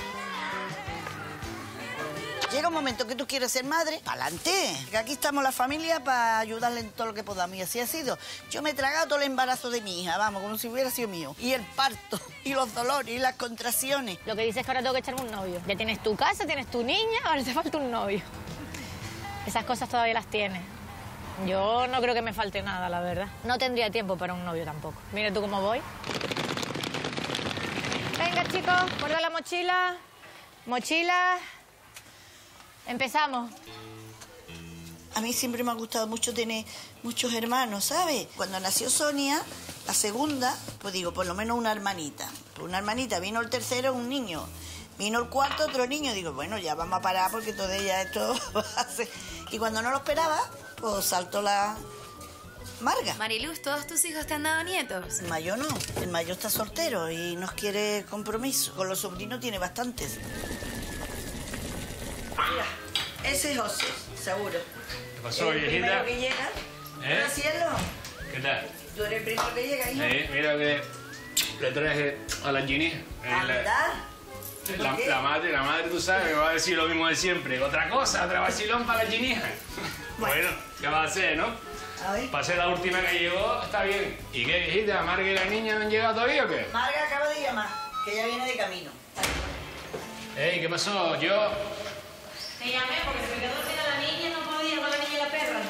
Llega un momento que tú quieres ser madre, pa'lante. Aquí estamos la familia para ayudarle en todo lo que podamos. Y así ha sido. Yo me he tragado todo el embarazo de mi hija, vamos, como si hubiera sido mío. Y el parto, y los dolores, y las contracciones. Lo que dices es que ahora tengo que echarme un novio. Ya tienes tu casa, tienes tu niña, ahora te falta un novio. Esas cosas todavía las tienes. Yo no creo que me falte nada, la verdad. No tendría tiempo para un novio tampoco. Mira tú cómo voy. Venga, chicos, guarda la mochila. Mochila. Empezamos. A mí siempre me ha gustado mucho tener muchos hermanos, ¿sabes? Cuando nació Sonia, la segunda, pues digo, por lo menos una hermanita. Pues una hermanita, vino el tercero, un niño. Vino el cuarto, otro niño. Digo, bueno, ya vamos a parar porque todavía esto va a ser... Y cuando no lo esperaba, pues saltó la Marga. Mariluz, ¿todos tus hijos te han dado nietos? El mayo no. El mayo está soltero y no quiere compromiso. Con los sobrinos tiene bastantes. Mira, ese es José, seguro. ¿Qué pasó, el viejita? primero que llega. ¿Eh? Cielo. ¿Qué tal? Tú eres el primero que llega, hijo. Eh, mira que le traje a la Ginny. Eh, la, ¿Verdad? la- la madre, la madre, tú sabes, me va a decir lo mismo de siempre. Otra cosa, otra vacilón para la Ginija. Bueno, ¿qué va a hacer, no? A ver. Para ser la última que llegó, está bien. ¿Y qué, viejita? ¿Marga y la niña no han llegado todavía o qué? Marga acaba de llamar, que ya viene de camino. Ey, ¿qué pasó? Yo... Te llamé porque se me quedó dormida la niña, no podía con la niña y la perra.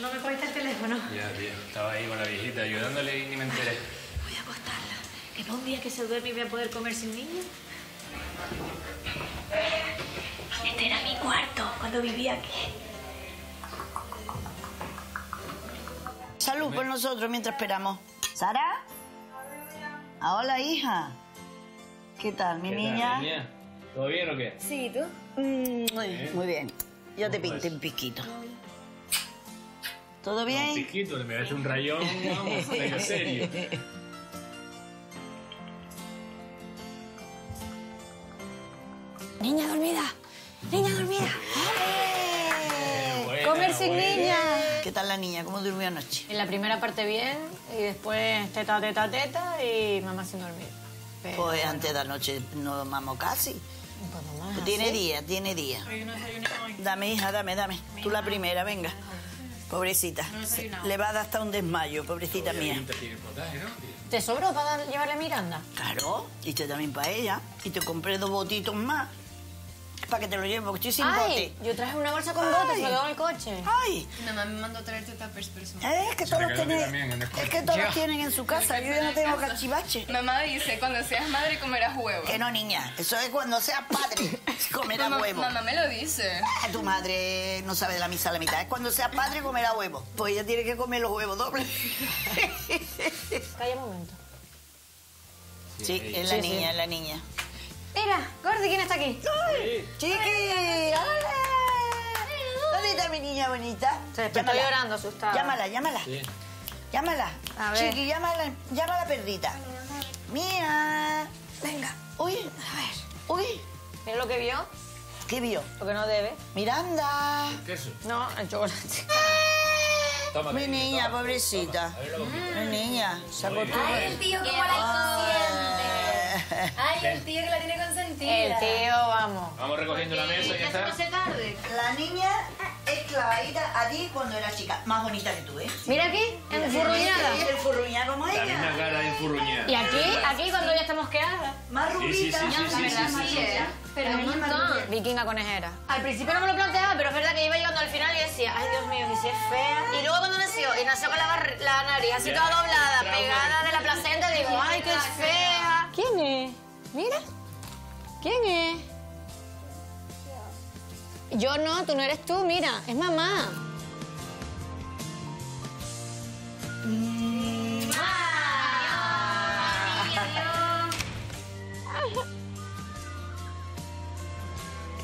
No me cogiste el teléfono. Ya, tío, estaba ahí con la viejita ayudándole y ni me enteré. Voy a acostarla. Que para un día que se duerme y voy a poder comer sin niño. Este era mi cuarto cuando vivía aquí. Salud por nosotros mientras esperamos. ¿Sara? Ah, hola, hija. ¿Qué tal, mi ¿Qué tal, niña? niña? ¿Todo bien o qué? Sí, ¿y tú? Muy, muy bien. Yo te pinté un piquito. ¿Todo Un bien? piquito, le me hace un rayón, vamos, venga, serio. Niña dormida. Niña dormida. ¡Eh! Comer sin niña. ¿Qué tal la niña? ¿Cómo durmió anoche? En la primera parte bien y después teta, teta, teta y mamá sin dormir. Pero- Pues antes de anoche no mamó casi. Pues tiene ¿sí? día, tiene día. Dame, hija, dame, dame. Tú la primera, venga. Pobrecita. Le va a dar hasta un desmayo, pobrecita mía. ¿Te sobró para llevarle a Miranda? Claro, y te también para ella. Y te compré dos botitos más. Para que te lo lleves, porque estoy sin Ay, bote. yo traje una bolsa con botes, Ay. se lo quedó en el coche. Ay, Mamá me mandó a traerte tuppers, pero son- es que Se todos tienen. Es que todos tienen en su casa. Yo ya no tengo cachivache. Mamá dice, cuando seas madre comerás huevo. Que no, niña. Eso es cuando seas padre. Comerá Mamá- huevo. mamá me lo dice. Ah, Tu madre no sabe de la misa a la mitad. Es cuando seas padre comerá huevo. Pues ella tiene que comer los huevos dobles. Calla un momento. Sí, es la Sí, sí. niña, es la niña. Mira, Gordi, ¿quién está aquí? ¡Chiqui! ¡Hola! ¿Dónde está mi niña bonita? Se despertó llorando, asustada. Llámala, llámala. Llámala. A ver. Chiqui, llámala, llama a la perrita. Mía. Venga. Uy, a ver. Uy. Mira lo que vio. ¿Qué vio? Lo que no debe. Miranda. ¿Qué es eso? No, el chocolate. Toma, Mi niña, toma. pobrecita. Mi niña. Se. Ay, el tío como la consiente. Ay, el tío que la tiene consentida. El tío, vamos. Vamos recogiendo la mesa y ya está. tarde. La niña es clavadita a ti cuando era chica. Más bonita que tú, ¿eh? Mira aquí, enfurruñada. El furruñada como La ella. misma cara de enfurruñada. Y aquí, aquí cuando ya está mosqueada. Más Sí, sí, sí, sí, sí, sí, sí, sí. Pero un montón. Vikinga conejera. Al principio no me lo planteaba, pero es verdad que iba llegando al final y decía, ay Dios mío, que si es fea. Y luego cuando nació, y nació con la, nariz así toda doblada, trauma. pegada de la placenta, digo, ay, que es fea. ¿Quién es? Mira. ¿Quién es? Yo no, tú no eres tú, mira, es mamá.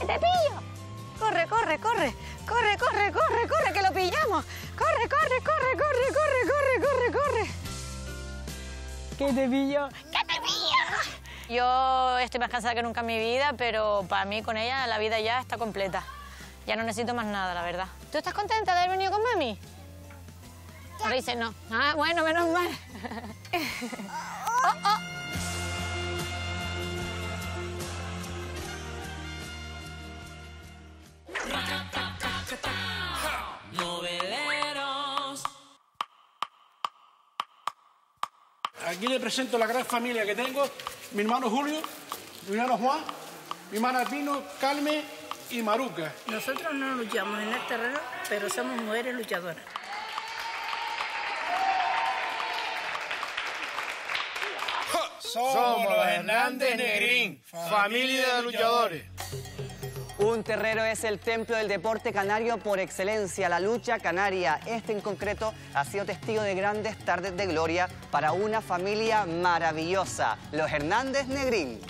Te pillo! Corre, corre, corre, corre, corre, corre, corre, que lo pillamos. Corre, corre, corre, corre, corre, corre, corre, corre. Que te pillo, que te pillo. Yo estoy más cansada que nunca en mi vida, pero para mí con ella la vida ya está completa. Ya no necesito más nada, la verdad. ¿Tú estás contenta de haber venido con mami? Ahora dice no. Ah, bueno, menos mal. Oh, oh. Aquí le presento la gran familia que tengo, mi hermano Julio, mi hermano Juan, mi hermana Pino, Carmen y Maruca. Nosotros no luchamos en el terreno, pero somos mujeres luchadoras. Somos los Hernández Negrín, familia de luchadores. Un terrero es el templo del deporte canario por excelencia, la lucha canaria. Este en concreto ha sido testigo de grandes tardes de gloria para una familia maravillosa, los Hernández Negrín.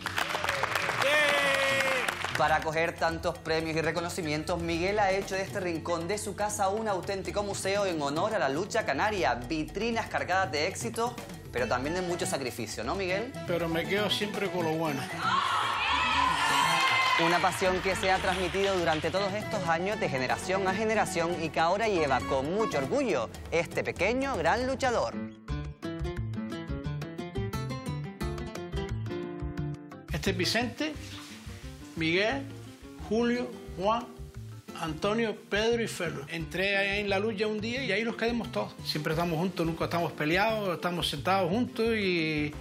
Para acoger tantos premios y reconocimientos, Miguel ha hecho de este rincón de su casa un auténtico museo en honor a la lucha canaria. Vitrinas cargadas de éxito, pero también de mucho sacrificio, ¿no, Miguel? Pero me quedo siempre con lo bueno. Una pasión que se ha transmitido durante todos estos años de generación a generación y que ahora lleva con mucho orgullo este pequeño gran luchador. Este es Vicente, Miguel, Julio, Juan, Antonio, Pedro y Felo. Entré en la lucha un día y ahí nos quedamos todos. Siempre estamos juntos, nunca estamos peleados, estamos sentados juntos y,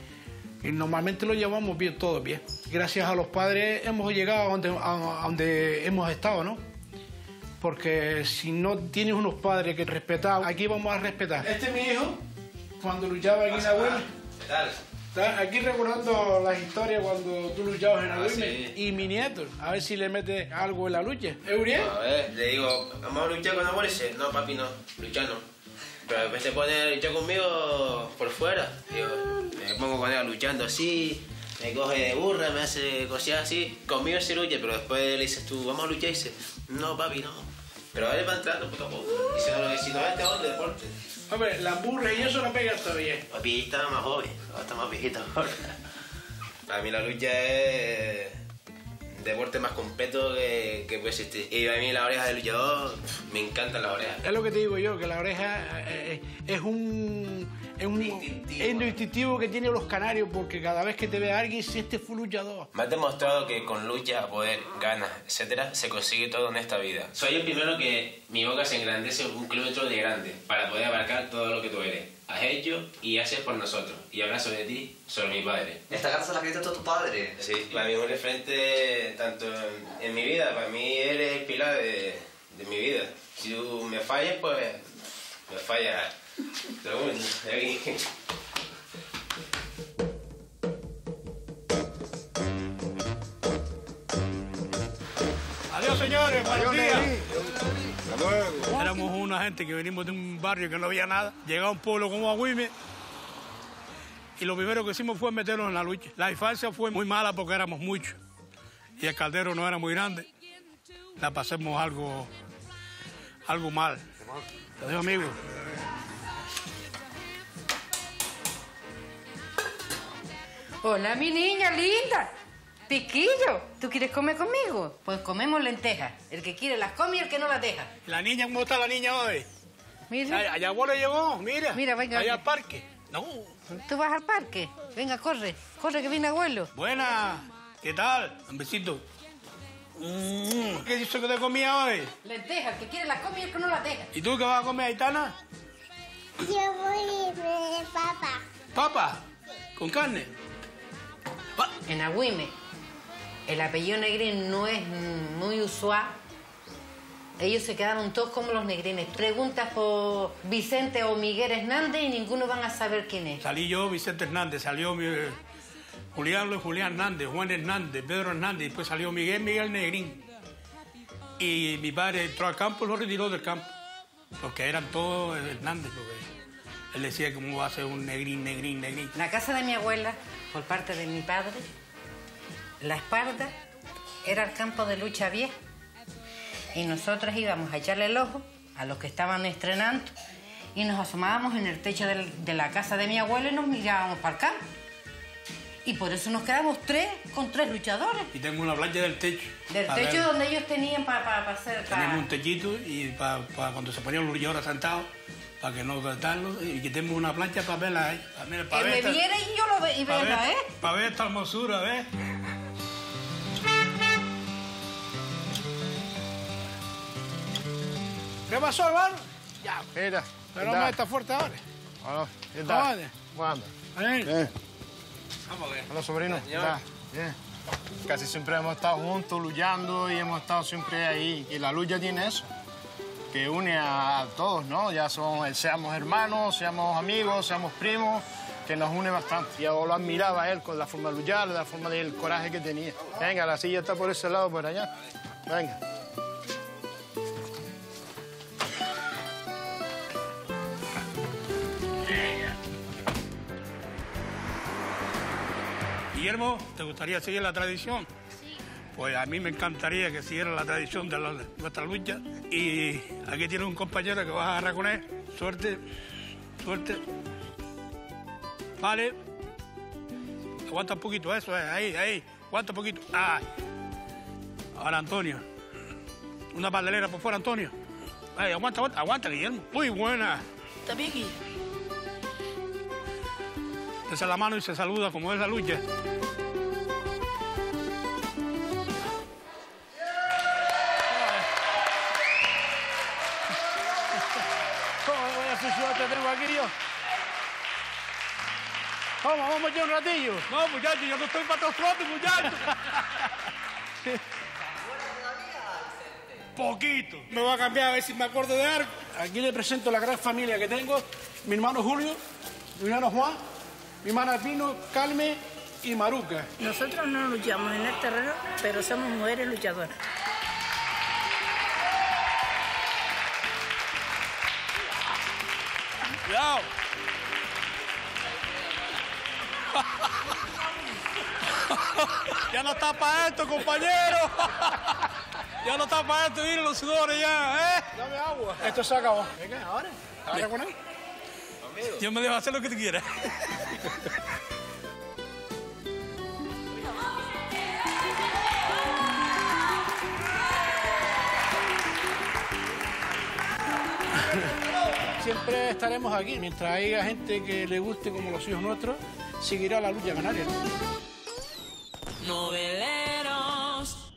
y normalmente lo llevamos bien, todo bien. Gracias a los padres hemos llegado a donde, a- a donde hemos estado, ¿no? Porque si no tienes unos padres que respetar, aquí vamos a respetar. Este es mi hijo, cuando luchaba aquí en Agüime. ¿Qué tal? Aquí recordando las historias cuando tú luchabas en Ah, Agüime. Y mi nieto, a ver si le mete algo en la lucha. ¿Euriel? A ver, le digo, vamos a luchar con amor y dice, no papi no, luchar no. Pero después se pone a luchar conmigo por fuera. Digo, me pongo con él luchando así, me coge de burra, me hace cosillas así. Conmigo se lucha, pero después le dices tú, vamos a luchar y dice, no papi no. Pero él va entrando poco a poco. Y si no, si no este es otro deporte. Hombre, la burra y eso no pega todavía. Papi está más joven, ahora está más viejito. Para mí la lucha es deporte más completo que, que puede existir. Y a mí la oreja de luchador, me encantan las orejas. Es lo que te digo yo, que la oreja eh, eh, es un... Es un es lo instintivo que tienen los canarios, porque cada vez que te ve alguien, si este fue luchador. Me has demostrado que con lucha, poder, ganas, etcétera, se consigue todo en esta vida. Soy el primero que mi boca se engrandece un kilómetro de grande para poder abarcar todo lo que tú eres. Has hecho y haces por nosotros. Y hablar sobre ti, sobre mi padre. Esta casa la creaste todo tu padre. Sí, para mí es un referente tanto en, en mi vida, para mí eres el pilar de, de mi vida. Si tú me fallas, pues me fallas. Pero bueno, aquí. Adiós, señores. Buenos días. Éramos una gente que venimos de un barrio que no había nada. Llegaba a un pueblo como Agüime. Y lo primero que hicimos fue meternos en la lucha. La infancia fue muy mala porque éramos muchos. Y el caldero no era muy grande. La pasemos algo, algo mal. Adiós, amigo. Hola, mi niña linda. Piquillo, ¿tú quieres comer conmigo? Pues comemos lentejas. El que quiere las come y el que no las deja. La niña, ¿cómo está la niña hoy? Mira. Allá abuelo llegó, mira. Mira, venga. Allá al parque. No. ¿Tú vas al parque? Venga, corre. Corre que viene abuelo. Buena. ¿Qué tal? Un besito. Mm, ¿Qué hizo que te comía hoy? Lentejas, el que quiere las come y el que no las deja. ¿Y tú qué vas a comer, Aitana? Yo voy de papá. ¿Papa? ¿Con carne? En Agüime, el apellido Negrín no es muy usual. Ellos se quedaron todos como los negrines. Preguntas por Vicente o Miguel Hernández y ninguno van a saber quién es. Salí yo, Vicente Hernández, salió mi, Julián Luis Julián Hernández, Juan Hernández, Pedro Hernández, después salió Miguel Miguel Negrín. Y mi padre entró al campo y lo retiró del campo. Porque eran todos Hernández, porque él decía cómo va a ser un negrín, negrín, negrín. La casa de mi abuela, por parte de mi padre, la espalda, era el campo de lucha vieja. Y nosotros íbamos a echarle el ojo a los que estaban estrenando y nos asomábamos en el techo del- de la casa de mi abuela y nos mirábamos para el campo. Y por eso nos quedamos tres con tres luchadores. Y tengo una plancha del techo. Del Pa' techo ver. donde ellos tenían para hacer... pa- Tenemos un techito y para cuando se ponían los luchadores sentados, para que no cortarlos, y que tenemos una plancha para verla ahí. Pa' ver- pa' que me viera y yo lo ve y pa' verla, ver- ¿eh? Para ver esta hermosura, ¿ves? ¿Qué pasó, hermano? Ya. Mira. Pero no está fuerte ahora. ¿Qué tal? ¿Cómo andas? Bien. Bien. Vamos a ver. Hola, sobrino. ¿Qué tal? Bien. Casi siempre hemos estado juntos, luchando y hemos estado siempre ahí. Y la lucha tiene eso, que une a todos, ¿no? Ya son, seamos hermanos, seamos amigos, seamos primos, que nos une bastante. Yo lo admiraba a él con la forma de luchar, la forma del coraje que tenía. Venga, la silla está por ese lado, por allá. Venga. Guillermo, ¿te gustaría seguir la tradición? Sí. Pues a mí me encantaría que siguiera la tradición de la- nuestra lucha. Y aquí tienes un compañero que vas a agarrar con él. Suerte, suerte. Vale. Aguanta un poquito, eso es, ahí, ahí. Aguanta un poquito. Ay. Ahora, Antonio. Una bandelera por fuera, Antonio. Ay, aguanta, aguanta, aguanta, Guillermo. Muy buena. ¿Está bien aquí? Te da la mano y se saluda como es la lucha. ¿Cómo voy a hacer suerte tengo aquí yo? ¿Cómo? ¿Vamos ya un ratillo? No, muchachos, yo no estoy para todos trotes, muchachos. Poquito. Me voy a cambiar a ver si me acuerdo de algo. Aquí le presento la gran familia que tengo. Mi hermano Julio, mi hermano Juan, mi hermana Pino, Carmen y Maruca. Nosotros no luchamos en el terreno, pero somos mujeres luchadoras. Cuidado. ya no está para esto, compañero. ya no está para esto, miren los sudores ya, ¿eh? Dame agua. Esto se acabó. Venga, ahora. Ahora con él. Yo me dejo hacer lo que tú quieras. Siempre estaremos aquí. Mientras haya gente que le guste como los hijos nuestros, seguirá la lucha canaria. Noveleros.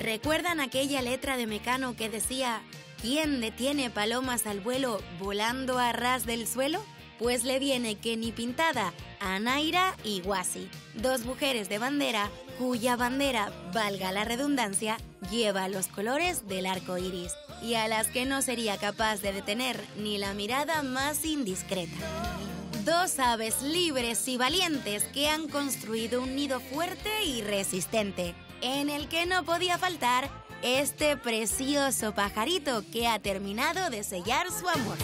¿Recuerdan aquella letra de Mecano que decía ¿Quién detiene palomas al vuelo volando a ras del suelo? Pues le viene que ni pintada a Naira y Wasi, dos mujeres de bandera cuya bandera, valga la redundancia, lleva los colores del arco iris y a las que no sería capaz de detener ni la mirada más indiscreta. Dos aves libres y valientes que han construido un nido fuerte y resistente, en el que no podía faltar este precioso pajarito que ha terminado de sellar su amor.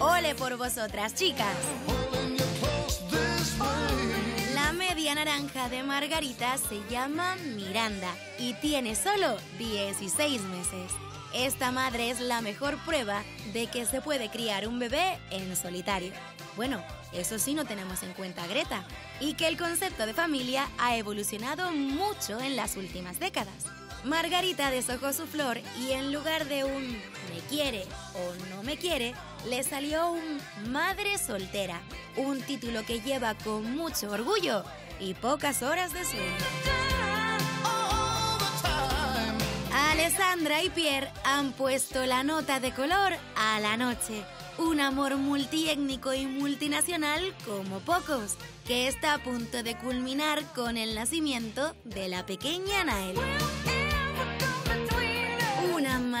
Ole por vosotras, chicas. La media naranja de Margarita se llama Miranda y tiene solo 16 meses. Esta madre es la mejor prueba de que se puede criar un bebé en solitario. Bueno, eso sí no tenemos en cuenta Greta, y que el concepto de familia ha evolucionado mucho en las últimas décadas. Margarita deshojó su flor y en lugar de un me quiere o no me quiere, le salió un madre soltera, un título que lleva con mucho orgullo y pocas horas de sueño. Alessandra y Pierre han puesto la nota de color a la noche. Un amor multiétnico y multinacional como pocos, que está a punto de culminar con el nacimiento de la pequeña Nael.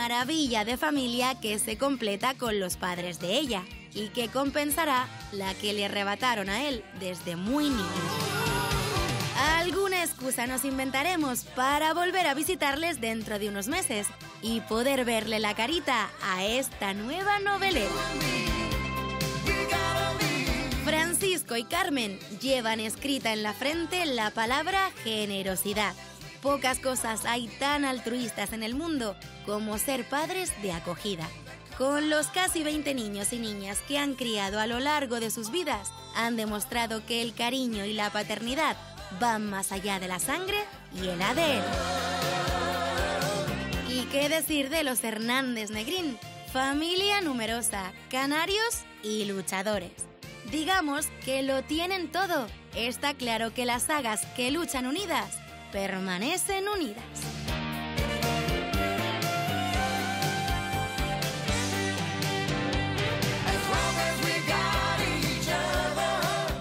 Maravilla de familia que se completa con los padres de ella y que compensará la que le arrebataron a él desde muy niño. Alguna excusa nos inventaremos para volver a visitarles dentro de unos meses y poder verle la carita a esta nueva novelera. Francisco y Carmen llevan escrita en la frente la palabra generosidad. Pocas cosas hay tan altruistas en el mundo como ser padres de acogida. Con los casi 20 niños y niñas que han criado a lo largo de sus vidas, han demostrado que el cariño y la paternidad van más allá de la sangre y el ADN. ¿Y qué decir de los Hernández Negrín? Familia numerosa, canarios y luchadores. Digamos que lo tienen todo. Está claro que las sagas que luchan unidas permanecen unidas.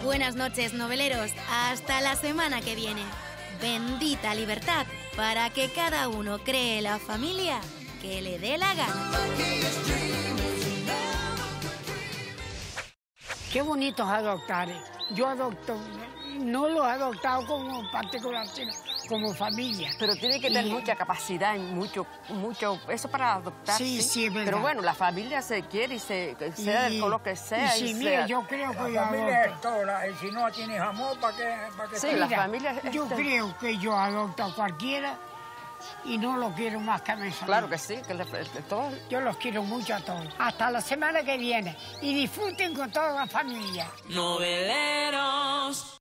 Buenas noches, noveleros. Hasta la semana que viene. Bendita libertad para que cada uno cree la familia que le dé la gana. Qué bonitos adoptar. Yo adopto, no los he adoptado como particular, sino como familia. Pero tiene que tener Y- mucha capacidad y mucho, mucho, eso para adoptar. Sí, sí, es verdad. Pero bueno, la familia se quiere y se, sea Y- del color que sea. y sí, sea- mira, yo creo que yo familia adopto. es toda, y si no tienes amor, ¿para qué? ¿Para qué Sí, te- la familia es- Yo este- creo que yo adopto a cualquiera y no lo quiero más que a mi familia. Claro que sí, que le- que todos Yo los quiero mucho a todos. Hasta la semana que viene. Y disfruten con toda la familia. Noveleros.